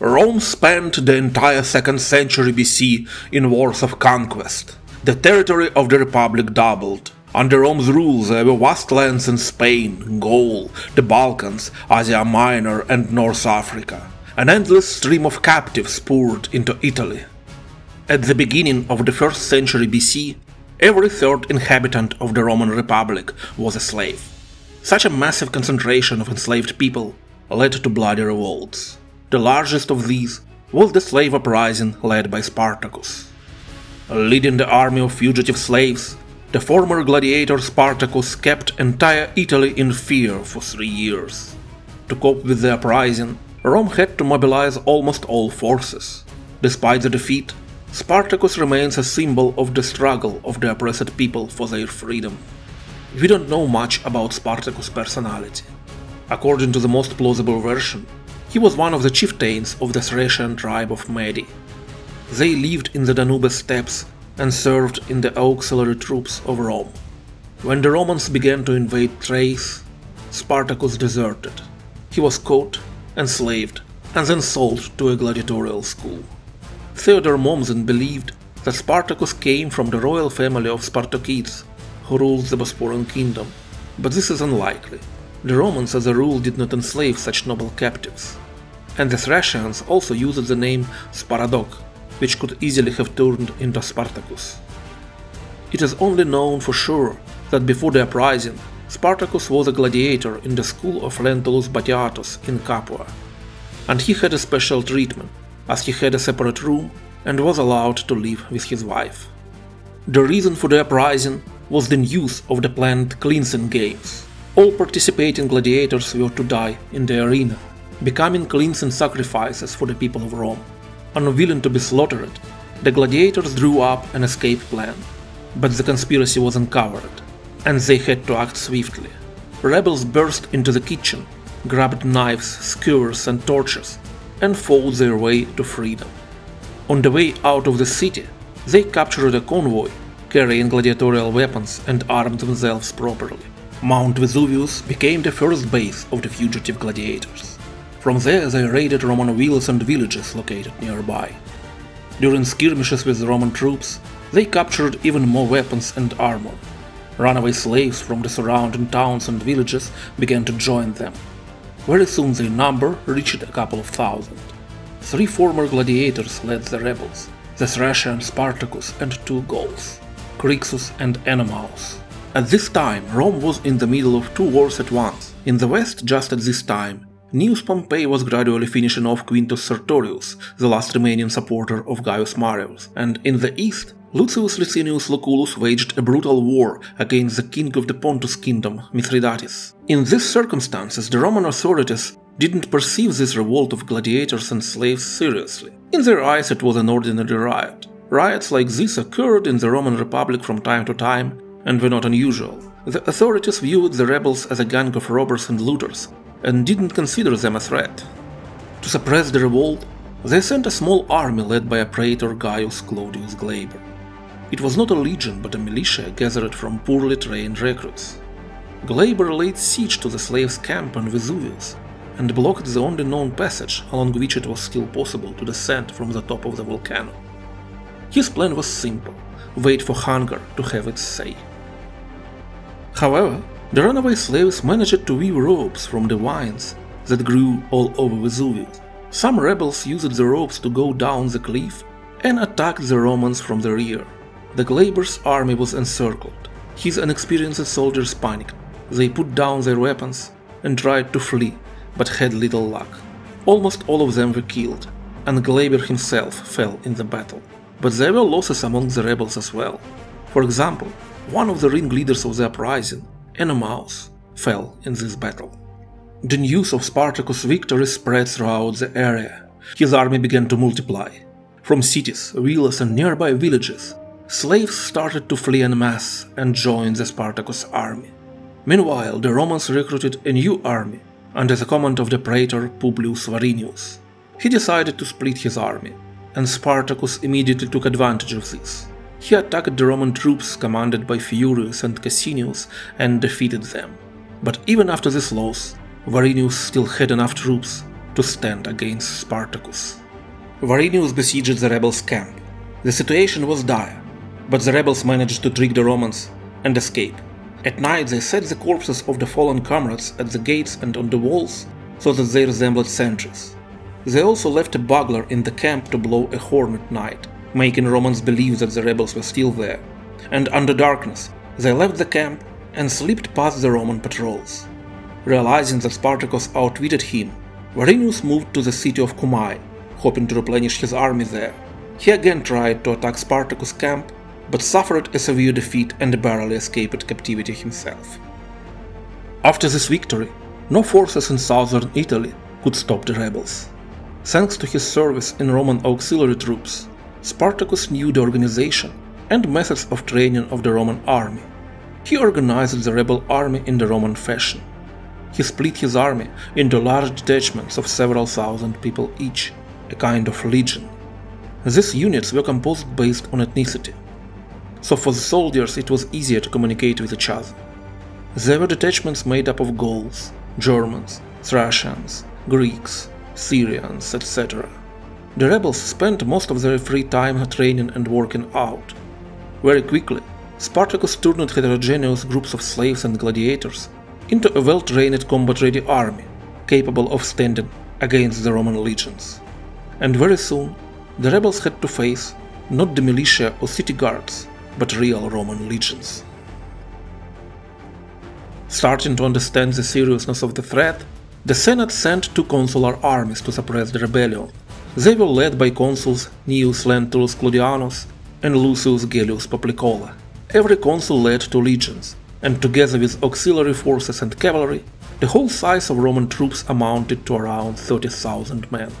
Rome spent the entire 2nd century BC in wars of conquest. The territory of the Republic doubled. Under Rome's rule there were vast lands in Spain, Gaul, the Balkans, Asia Minor and North Africa. An endless stream of captives poured into Italy. At the beginning of the 1st century BC, every third inhabitant of the Roman Republic was a slave. Such a massive concentration of enslaved people led to bloody revolts. The largest of these was the slave uprising led by Spartacus. Leading the army of fugitive slaves, the former gladiator Spartacus kept entire Italy in fear for three years. To cope with the uprising, Rome had to mobilize almost all forces. Despite the defeat, Spartacus remains a symbol of the struggle of the oppressed people for their freedom. We don't know much about Spartacus' personality. According to the most plausible version, he was one of the chieftains of the Thracian tribe of Maedi. They lived in the Danube steppes and served in the auxiliary troops of Rome. When the Romans began to invade Thrace, Spartacus deserted. He was caught, enslaved, and then sold to a gladiatorial school. Theodor Mommsen believed that Spartacus came from the royal family of Spartakids, who ruled the Bosporan kingdom, but this is unlikely. The Romans as a rule did not enslave such noble captives and the Thracians also used the name Sparadoc, which could easily have turned into Spartacus. It is only known for sure that before the uprising, Spartacus was a gladiator in the school of Lentulus Batiatus in Capua, and he had a special treatment, as he had a separate room and was allowed to live with his wife. The reason for the uprising was the news of the planned cleansing games. All participating gladiators were to die in the arena becoming cleansing sacrifices for the people of Rome. Unwilling to be slaughtered, the gladiators drew up an escape plan, but the conspiracy was uncovered, and they had to act swiftly. Rebels burst into the kitchen, grabbed knives, skewers, and torches, and fought their way to freedom. On the way out of the city, they captured a convoy, carrying gladiatorial weapons and armed themselves properly. Mount Vesuvius became the first base of the fugitive gladiators. From there they raided Roman villas and villages located nearby. During skirmishes with Roman troops, they captured even more weapons and armor. Runaway slaves from the surrounding towns and villages began to join them. Very soon their number reached a couple of thousand. Three former gladiators led the rebels, the Thracian Spartacus and two Gauls, Crixus and Oenomaus. At this time, Rome was in the middle of two wars at once. In the west, just at this time, Gnaeus Pompey was gradually finishing off Quintus Sertorius, the last remaining supporter of Gaius Marius, and in the east, Lucius Licinius Lucullus waged a brutal war against the king of the Pontus kingdom, Mithridates. In these circumstances, the Roman authorities didn't perceive this revolt of gladiators and slaves seriously. In their eyes, it was an ordinary riot. Riots like this occurred in the Roman Republic from time to time and were not unusual. The authorities viewed the rebels as a gang of robbers and looters, and didn't consider them a threat. To suppress the revolt, they sent a small army led by a praetor Gaius Claudius Glaber. It was not a legion but a militia gathered from poorly trained recruits. Glaber laid siege to the slaves' camp on Vesuvius and blocked the only known passage along which it was still possible to descend from the top of the volcano. His plan was simple wait for hunger to have its say. However, the runaway slaves managed to weave ropes from the vines that grew all over Vesuvius. Some rebels used the ropes to go down the cliff and attacked the Romans from the rear. The Glaber's army was encircled. His inexperienced soldiers panicked. They put down their weapons and tried to flee, but had little luck. Almost all of them were killed, and Glaber himself fell in the battle. But there were losses among the rebels as well. For example, one of the ringleaders of the uprising Oenomaus fell in this battle. The news of Spartacus' victory spread throughout the area. His army began to multiply. From cities, villas, and nearby villages, slaves started to flee en masse and join the Spartacus army. Meanwhile, the Romans recruited a new army under the command of the praetor Publius Varinius. He decided to split his army, and Spartacus immediately took advantage of this. He attacked the Roman troops commanded by Furius and Cossinius and defeated them. But even after this loss, Varinius still had enough troops to stand against Spartacus. Varinius besieged the rebels' camp. The situation was dire, but the rebels managed to trick the Romans and escape. At night they set the corpses of the fallen comrades at the gates and on the walls so that they resembled sentries. They also left a bugler in the camp to blow a horn at night, making Romans believe that the rebels were still there. And under darkness, they left the camp and slipped past the Roman patrols. Realizing that Spartacus outwitted him, Varinius moved to the city of Cumae, hoping to replenish his army there. He again tried to attack Spartacus' camp, but suffered a severe defeat and barely escaped captivity himself. After this victory, no forces in southern Italy could stop the rebels. Thanks to his service in Roman auxiliary troops, Spartacus knew the organization and methods of training of the Roman army. He organized the rebel army in the Roman fashion. He split his army into large detachments of several thousand people each, a kind of legion. These units were composed based on ethnicity, so for the soldiers it was easier to communicate with each other. There were detachments made up of Gauls, Germans, Thracians, Greeks, Syrians, etc. The rebels spent most of their free time training and working out. Very quickly, Spartacus turned heterogeneous groups of slaves and gladiators into a well-trained combat-ready army, capable of standing against the Roman legions. And very soon, the rebels had to face not the militia or city guards, but real Roman legions. Starting to understand the seriousness of the threat, the Senate sent two consular armies to suppress the rebellion. They were led by consuls Gnaeus Lentulus Claudianus and Lucius Gellius Poplicola. Every consul led two legions, and together with auxiliary forces and cavalry, the whole size of Roman troops amounted to around 30,000 men.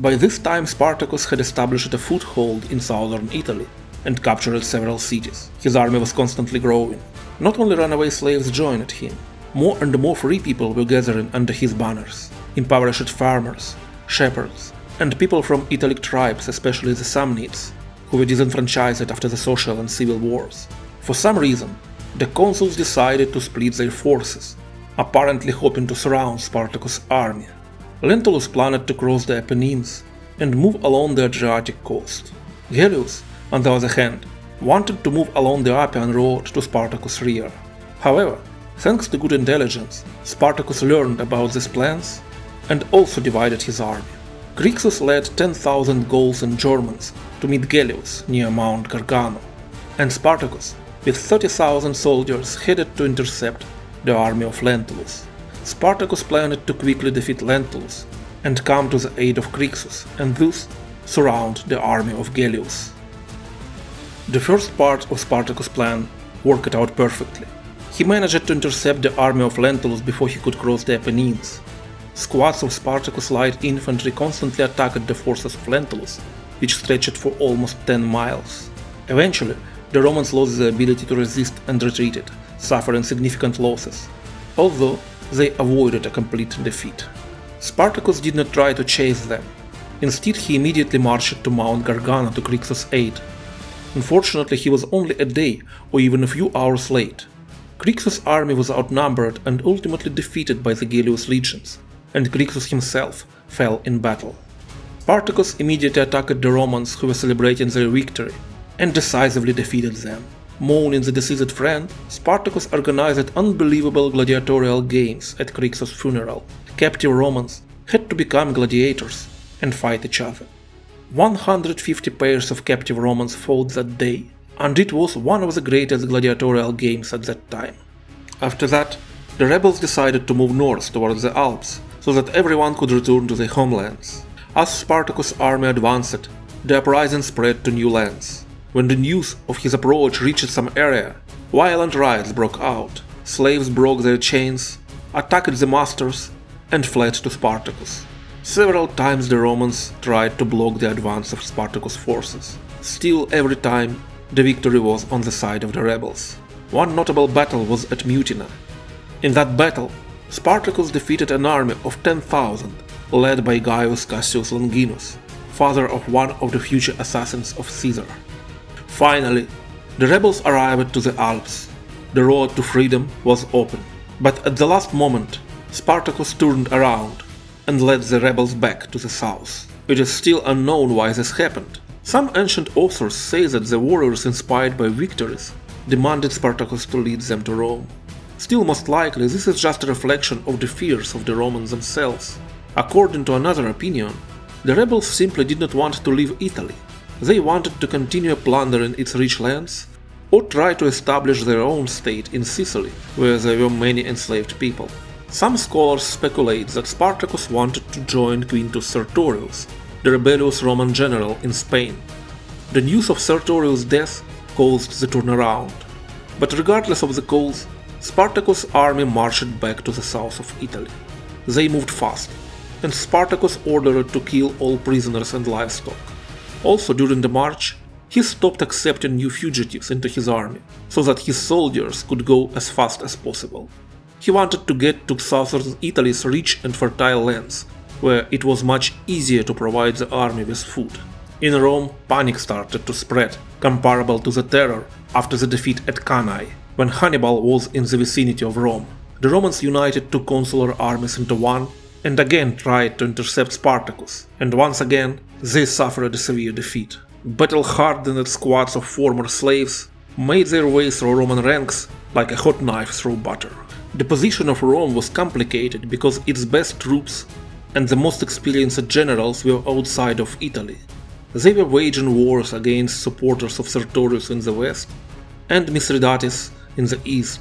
By this time Spartacus had established a foothold in southern Italy and captured several cities. His army was constantly growing. Not only runaway slaves joined him, more and more free people were gathering under his banners. Impoverished farmers, shepherds, and people from Italic tribes, especially the Samnites, who were disenfranchised after the social and civil wars. For some reason, the consuls decided to split their forces, apparently hoping to surround Spartacus' army. Lentulus planned to cross the Apennines and move along the Adriatic coast. Gellius, on the other hand, wanted to move along the Appian road to Spartacus' rear. However, Thanks to good intelligence, Spartacus learned about these plans and also divided his army. Crixus led 10,000 Gauls and Germans to meet Gellius near Mount Gargano, and Spartacus, with 30,000 soldiers, headed to intercept the army of Lentulus. Spartacus planned to quickly defeat Lentulus and come to the aid of Crixus and thus surround the army of Gellius. The first part of Spartacus' plan worked out perfectly. He managed to intercept the army of Lentulus before he could cross the Apennines. Squads of Spartacus light infantry constantly attacked the forces of Lentulus, which stretched for almost 10 miles. Eventually, the Romans lost the ability to resist and retreated, suffering significant losses, although they avoided a complete defeat. Spartacus did not try to chase them. Instead, he immediately marched to Mount Gargano to Crixus' aid. Unfortunately, he was only a day or even a few hours late. Crixus' army was outnumbered and ultimately defeated by the Gellius legions, and Crixus himself fell in battle. Spartacus immediately attacked the Romans who were celebrating their victory, and decisively defeated them. Mourning the deceased friend, Spartacus organized unbelievable gladiatorial games at Crixus' funeral. Captive Romans had to become gladiators and fight each other. 150 pairs of captive Romans fought that day, and it was one of the greatest gladiatorial games at that time. After that, the rebels decided to move north towards the Alps, so that everyone could return to their homelands. As Spartacus' army advanced, the uprising spread to new lands. When the news of his approach reached some area, violent riots broke out. Slaves broke their chains, attacked the masters, and fled to Spartacus. Several times the Romans tried to block the advance of Spartacus' forces. Still, every time, the victory was on the side of the rebels. One notable battle was at Mutina. In that battle, Spartacus defeated an army of 10,000 led by Gaius Cassius Longinus, father of one of the future assassins of Caesar. Finally, the rebels arrived to the Alps. The road to freedom was open, but at the last moment, Spartacus turned around and led the rebels back to the south. It is still unknown why this happened. Some ancient authors say that the warriors inspired by victories demanded Spartacus to lead them to Rome. Still, most likely, this is just a reflection of the fears of the Romans themselves. According to another opinion, the rebels simply did not want to leave Italy. They wanted to continue plundering its rich lands or try to establish their own state in Sicily, where there were many enslaved people. Some scholars speculate that Spartacus wanted to join Quintus Sertorius, the rebellious Roman general in Spain. The news of Sertorius' death caused the turnaround. But regardless of the cause, Spartacus' army marched back to the south of Italy. They moved fast, and Spartacus ordered to kill all prisoners and livestock. Also during the march, he stopped accepting new fugitives into his army, so that his soldiers could go as fast as possible. He wanted to get to southern Italy's rich and fertile lands, where it was much easier to provide the army with food. In Rome, panic started to spread, comparable to the terror after the defeat at Cannae, when Hannibal was in the vicinity of Rome. The Romans united two consular armies into one and again tried to intercept Spartacus, and once again they suffered a severe defeat. Battle-hardened squads of former slaves made their way through Roman ranks like a hot knife through butter. The position of Rome was complicated because its best troops and the most experienced generals were outside of Italy. They were waging wars against supporters of Sertorius in the west and Mithridates in the east.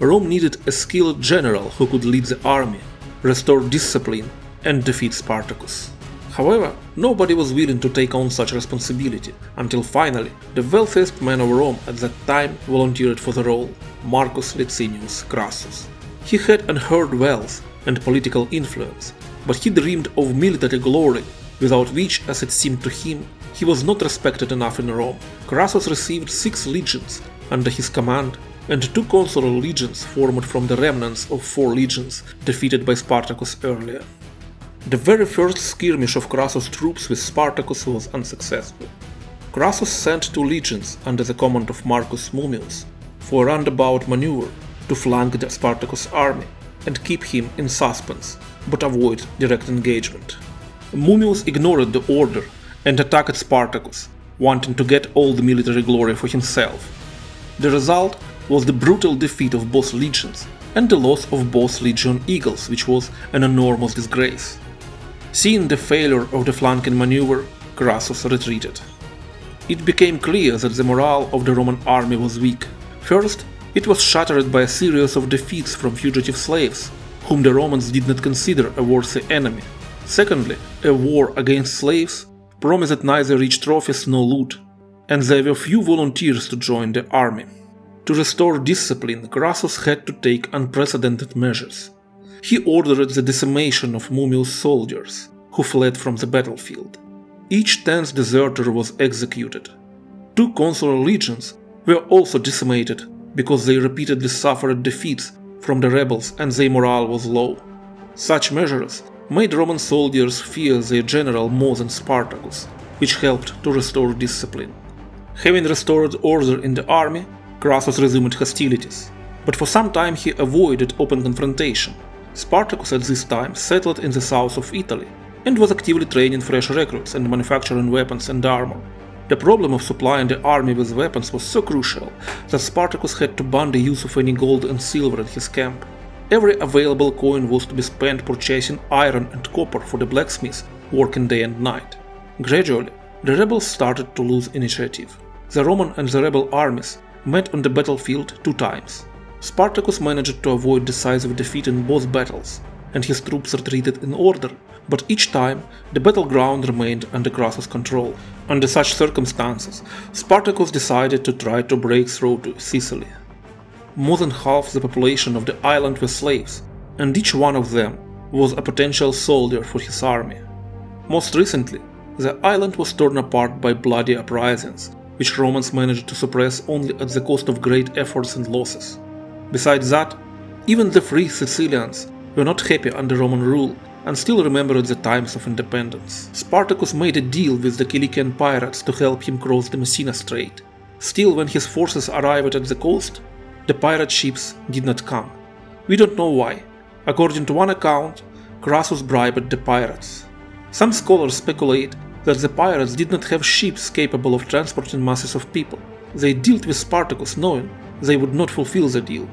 Rome needed a skilled general who could lead the army, restore discipline, and defeat Spartacus. However, nobody was willing to take on such responsibility, until finally the wealthiest man of Rome at that time volunteered for the role, Marcus Licinius Crassus. He had unheard wealth and political influence, but he dreamed of military glory, without which, as it seemed to him, he was not respected enough in Rome. Crassus received six legions under his command and two consular legions formed from the remnants of four legions defeated by Spartacus earlier. The very first skirmish of Crassus' troops with Spartacus was unsuccessful. Crassus sent two legions under the command of Marcus Mummius for a roundabout maneuver to flank the Spartacus army and keep him in suspense, but avoid direct engagement. Mummius ignored the order and attacked Spartacus, wanting to get all the military glory for himself. The result was the brutal defeat of both legions and the loss of both legion eagles, which was an enormous disgrace. Seeing the failure of the flanking maneuver, Crassus retreated. It became clear that the morale of the Roman army was weak. First, it was shattered by a series of defeats from fugitive slaves, whom the Romans did not consider a worthy enemy. Secondly, a war against slaves promised neither rich trophies nor loot, and there were few volunteers to join the army. To restore discipline, Crassus had to take unprecedented measures he ordered the decimation of Mummius soldiers, who fled from the battlefield. Each tenth deserter was executed. Two consular legions were also decimated because they repeatedly suffered defeats from the rebels and their morale was low. Such measures made Roman soldiers fear their general more than Spartacus, which helped to restore discipline. Having restored order in the army, Crassus resumed hostilities, but for some time he avoided open confrontation. Spartacus at this time settled in the south of Italy and was actively training fresh recruits and manufacturing weapons and armor. The problem of supplying the army with weapons was so crucial that Spartacus had to ban the use of any gold and silver in his camp. Every available coin was to be spent purchasing iron and copper for the blacksmiths working day and night. Gradually, the rebels started to lose initiative. The Roman and the rebel armies met on the battlefield two times. Spartacus managed to avoid decisive defeat in both battles, and his troops retreated in order, but each time the battleground remained under Crassus' control. Under such circumstances, Spartacus decided to try to break through to Sicily. More than half the population of the island were slaves, and each one of them was a potential soldier for his army. Most recently, the island was torn apart by bloody uprisings, which Romans managed to suppress only at the cost of great efforts and losses. Besides that, even the free Sicilians were not happy under Roman rule and still remembered the times of independence. Spartacus made a deal with the Cilician pirates to help him cross the Messina Strait. Still, when his forces arrived at the coast, the pirate ships did not come. We don't know why. According to one account, Crassus bribed the pirates. Some scholars speculate that the pirates did not have ships capable of transporting masses of people. They dealt with Spartacus knowing they would not fulfill the deal.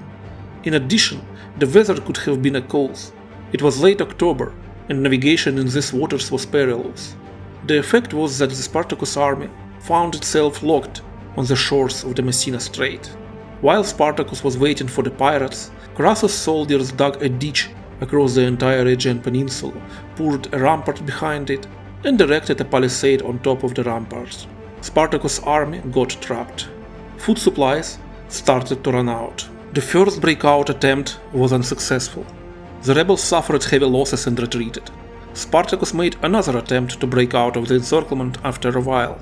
In addition, the weather could have been a cause. It was late October, and navigation in these waters was perilous. The effect was that the Spartacus army found itself locked on the shores of the Messina Strait. While Spartacus was waiting for the pirates, Crassus' soldiers dug a ditch across the entire Aegean peninsula, poured a rampart behind it, and erected a palisade on top of the ramparts. Spartacus' army got trapped. Food supplies started to run out. The first breakout attempt was unsuccessful. The rebels suffered heavy losses and retreated. Spartacus made another attempt to break out of the encirclement after a while.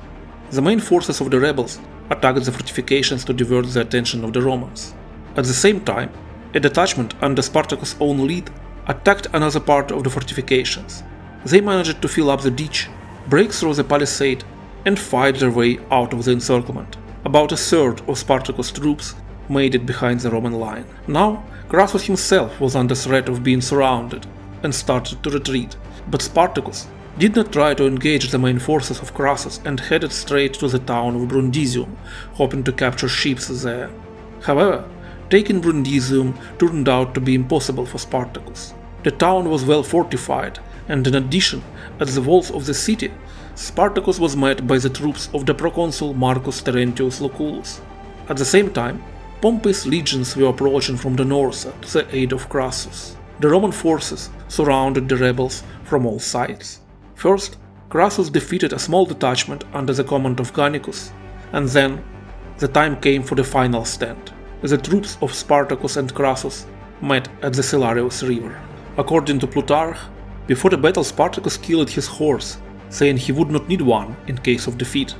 The main forces of the rebels attacked the fortifications to divert the attention of the Romans. At the same time, a detachment under Spartacus' own lead attacked another part of the fortifications. They managed to fill up the ditch, break through the palisade, and fight their way out of the encirclement. About a third of Spartacus' troops made it behind the Roman line. Now, Crassus himself was under threat of being surrounded and started to retreat, but Spartacus did not try to engage the main forces of Crassus and headed straight to the town of Brundisium, hoping to capture ships there. However, taking Brundisium turned out to be impossible for Spartacus. The town was well fortified, and in addition, at the walls of the city, Spartacus was met by the troops of the proconsul Marcus Terentius Lucullus. At the same time, Pompey's legions were approaching from the north to the aid of Crassus. The Roman forces surrounded the rebels from all sides. First, Crassus defeated a small detachment under the command of Gannicus, and then the time came for the final stand. The troops of Spartacus and Crassus met at the Silarius River. According to Plutarch, before the battle Spartacus killed his horse, saying he would not need one in case of defeat.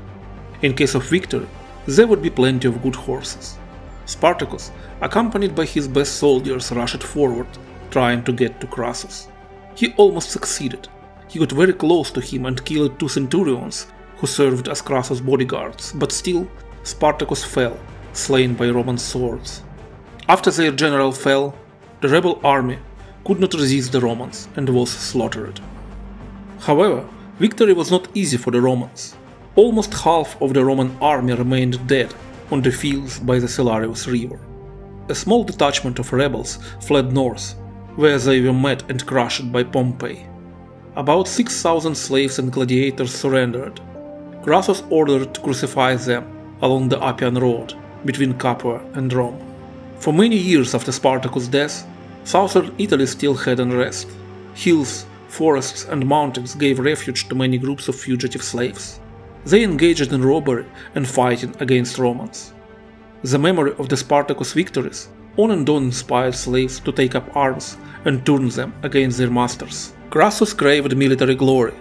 In case of victory, there would be plenty of good horses. Spartacus, accompanied by his best soldiers, rushed forward, trying to get to Crassus. He almost succeeded. He got very close to him and killed two centurions who served as Crassus' bodyguards, but still, Spartacus fell, slain by Roman swords. After their general fell, the rebel army could not resist the Romans and was slaughtered. However, victory was not easy for the Romans. Almost half of the Roman army remained dead on the fields by the Silarius River. A small detachment of rebels fled north, where they were met and crushed by Pompey. About 6,000 slaves and gladiators surrendered. Crassus ordered to crucify them along the Appian Road between Capua and Rome. For many years after Spartacus' death, southern Italy still had unrest. Hills, forests, and mountains gave refuge to many groups of fugitive slaves. They engaged in robbery and fighting against Romans. The memory of the Spartacus victories on and on inspired slaves to take up arms and turn them against their masters. Crassus craved military glory.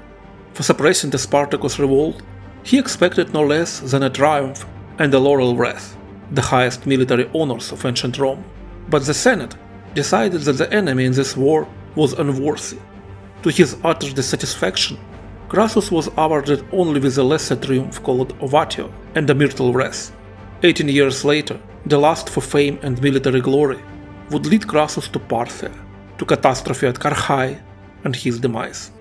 For suppressing the Spartacus revolt, he expected no less than a triumph and a laurel wreath, the highest military honors of ancient Rome. But the Senate decided that the enemy in this war was unworthy. To his utter dissatisfaction, Crassus was awarded only with a lesser triumph called Ovatio and a myrtle wreath. Eighteen years later, the lust for fame and military glory would lead Crassus to Parthia, to catastrophe at Carrhae, and his demise.